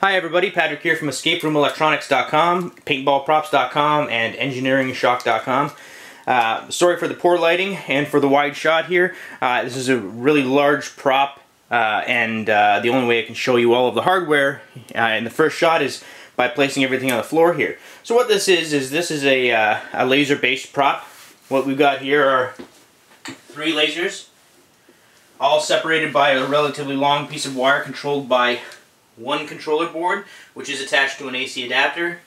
Hi everybody, Patrick here from EscapeRoomElectronics.com, PaintballProps.com, and EngineeringShock.com. Uh, sorry for the poor lighting and for the wide shot here. Uh, this is a really large prop uh, and uh, the only way I can show you all of the hardware uh, in the first shot is by placing everything on the floor here. So what this is, is this is a, uh, a laser-based prop. What we've got here are three lasers, all separated by a relatively long piece of wire controlled by one controller board, which is attached to an AC adapter.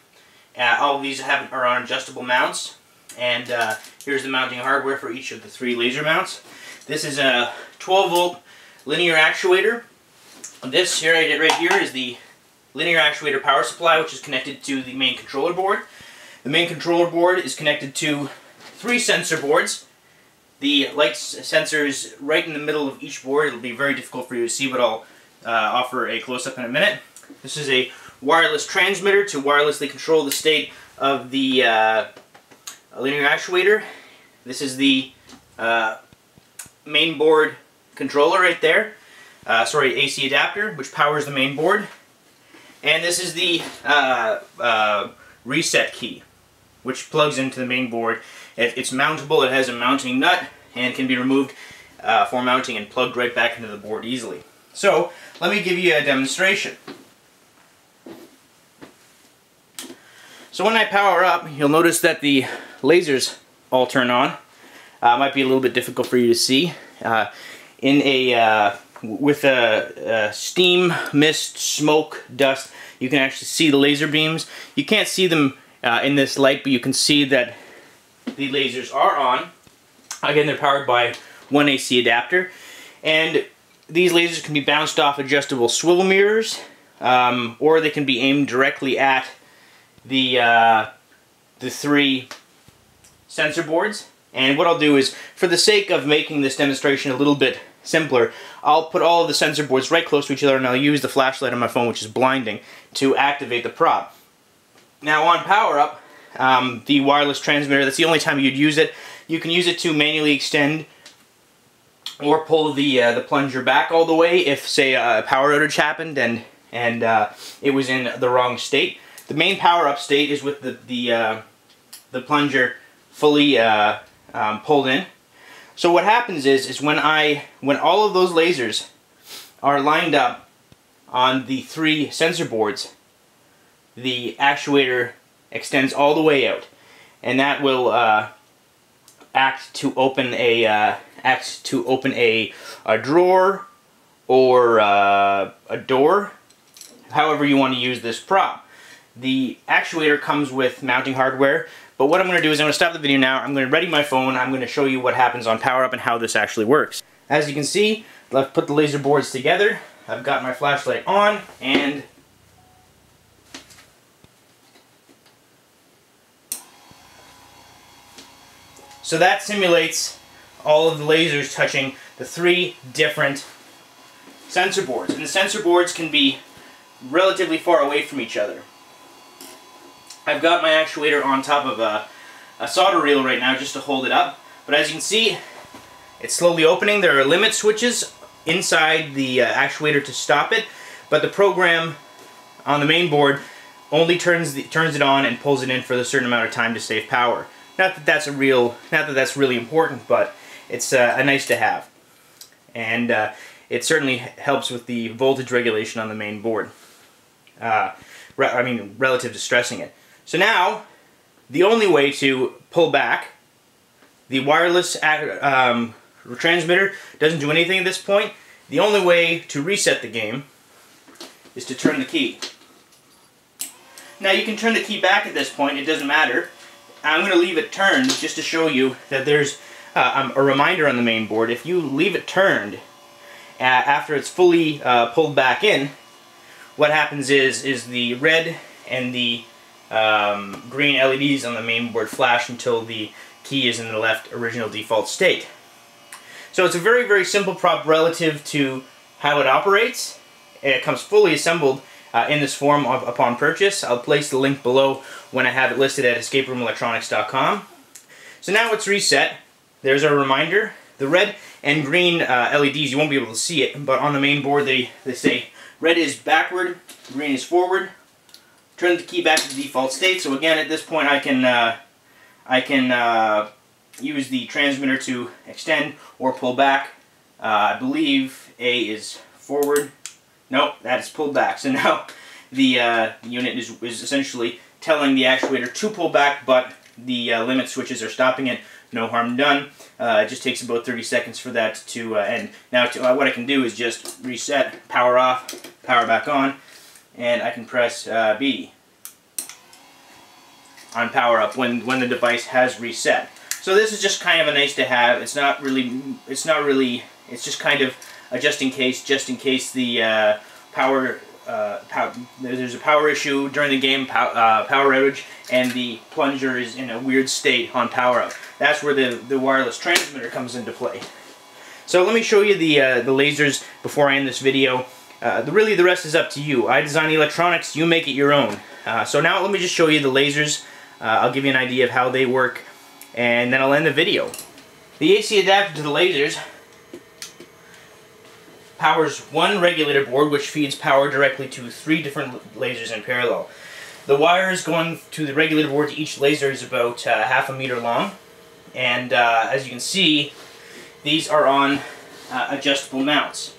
Uh, all of these have, are on adjustable mounts. And uh, here's the mounting hardware for each of the three laser mounts. This is a 12 volt linear actuator. This here, I did right here is the linear actuator power supply, which is connected to the main controller board. The main controller board is connected to three sensor boards. The light sensor is right in the middle of each board. It'll be very difficult for you to see, but I'll uh, offer a close-up in a minute. This is a wireless transmitter to wirelessly control the state of the uh, linear actuator. This is the uh, main board controller right there. Uh, sorry, AC adapter, which powers the main board. And this is the uh, uh, reset key, which plugs into the main board. It's mountable, it has a mounting nut, and can be removed for mounting and plugged right back into the board easily. So, let me give you a demonstration. So when I power up, you'll notice that the lasers all turn on. Uh, might be a little bit difficult for you to see. Uh, in a uh, with a, a, steam, mist, smoke, dust, you can actually see the laser beams. You can't see them uh, in this light, but you can see that the lasers are on. Again, they're powered by one AC adapter. And these lasers can be bounced off adjustable swivel mirrors, um, or they can be aimed directly at the, uh, the three sensor boards. And what I'll do is, for the sake of making this demonstration a little bit simpler, I'll put all of the sensor boards right close to each other and I'll use the flashlight on my phone, which is blinding, to activate the prop. Now on power up, um, the wireless transmitter, that's the only time you'd use it. You can use it to manually extend or pull the uh, the plunger back all the way if say a power outage happened and and uh, it was in the wrong state. The main power up state is with the the uh, the plunger fully uh, um, pulled in. So what happens is is when I when all of those lasers are lined up on the three sensor boards, the actuator extends all the way out, and that will uh, act to open a uh, act to open a, a drawer or uh, a door, however you want to use this prop. The actuator comes with mounting hardware, but what I'm going to do is I'm going to stop the video now, I'm going to ready my phone, I'm going to show you what happens on power up and how this actually works. As you can see, I've put the laser boards together, I've got my flashlight on, and So that simulates all of the lasers touching the three different sensor boards. And the sensor boards can be relatively far away from each other. I've got my actuator on top of a, a solder reel right now just to hold it up. But as you can see, it's slowly opening. There are limit switches inside the uh, actuator to stop it. But the program on the main board only turns the, turns it on and pulls it in for a certain amount of time to save power. Not that that's a real, not that that's really important, but it's uh, a nice to have. And uh, it certainly helps with the voltage regulation on the main board. Uh, I mean, relative to stressing it. So now, the only way to pull back, the wireless um, transmitter doesn't do anything at this point. The only way to reset the game is to turn the key. Now you can turn the key back at this point, it doesn't matter. I'm going to leave it turned just to show you that there's uh, um, a reminder on the main board. If you leave it turned uh, after it's fully uh, pulled back in, what happens is is the red and the um, green LEDs on the main board flash until the key is in the left original default state. So it's a very, very simple prop relative to how it operates. It comes fully assembled uh, in this form of, upon purchase. I'll place the link below when I have it listed at escaperoomelectronics.com. So now it's reset. There's a reminder. The red and green uh, LEDs, you won't be able to see it, but on the main board they, they say Red is backward, green is forward. Turn the key back to the default state. So again, at this point, I can uh, I can uh, use the transmitter to extend or pull back. Uh, I believe A is forward. Nope, that is pulled back. So now the uh, unit is, is essentially telling the actuator to pull back, but the uh, limit switches are stopping it. No harm done. Uh, it just takes about 30 seconds for that to uh, end. Now to, uh, what I can do is just reset, power off, power back on, and I can press uh, B on power up when, when the device has reset. So this is just kind of a nice to have. It's not really, it's not really, it's just kind of a just in case, just in case the uh, power, uh, there's a power issue during the game, pow, uh, power outage, and the plunger is in a weird state on power up. That's where the, the wireless transmitter comes into play. So let me show you the, uh, the lasers before I end this video. Uh, the, really the rest is up to you. I design the electronics, you make it your own. Uh, so now let me just show you the lasers. I'll give you an idea of how they work and then I'll end the video. The AC adapter to the lasers powers one regulator board which feeds power directly to three different lasers in parallel. The wires going to the regulator board to each laser is about uh, half a meter long and uh, as you can see these are on uh, adjustable mounts.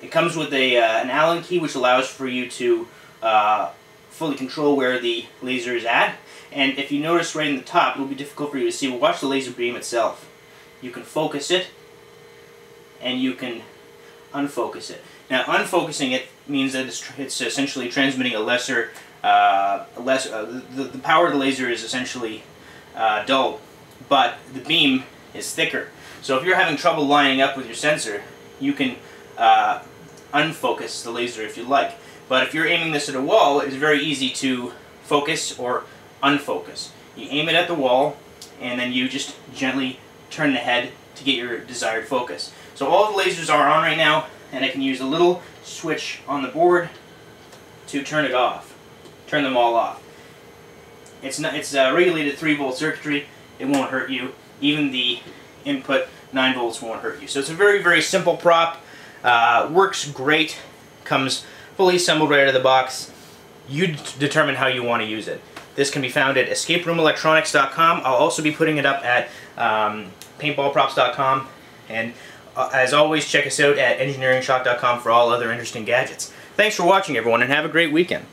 It comes with a, uh, an Allen key which allows for you to uh, fully control where the laser is at. And if you notice right in the top, it will be difficult for you to see. Watch the laser beam itself. You can focus it, and you can unfocus it. Now, unfocusing it means that it's, it's essentially transmitting a lesser, uh, less, uh, the, the power of the laser is essentially uh, dull, but the beam is thicker. So if you're having trouble lining up with your sensor, you can uh, unfocus the laser if you like. But if you're aiming this at a wall, it's very easy to focus or unfocus. You aim it at the wall, and then you just gently turn the head to get your desired focus. So all the lasers are on right now, and I can use a little switch on the board to turn it off. Turn them all off. It's not. It's uh, regulated 3 volt circuitry. It won't hurt you. Even the input 9 volts won't hurt you. So it's a very very simple prop. Uh, works great. Comes fully assembled right out of the box. You determine how you want to use it. This can be found at escaperoomelectronics.com. I'll also be putting it up at um, paintballprops.com. And uh, as always, check us out at engineeringshock.com for all other interesting gadgets. Thanks for watching, everyone, and have a great weekend.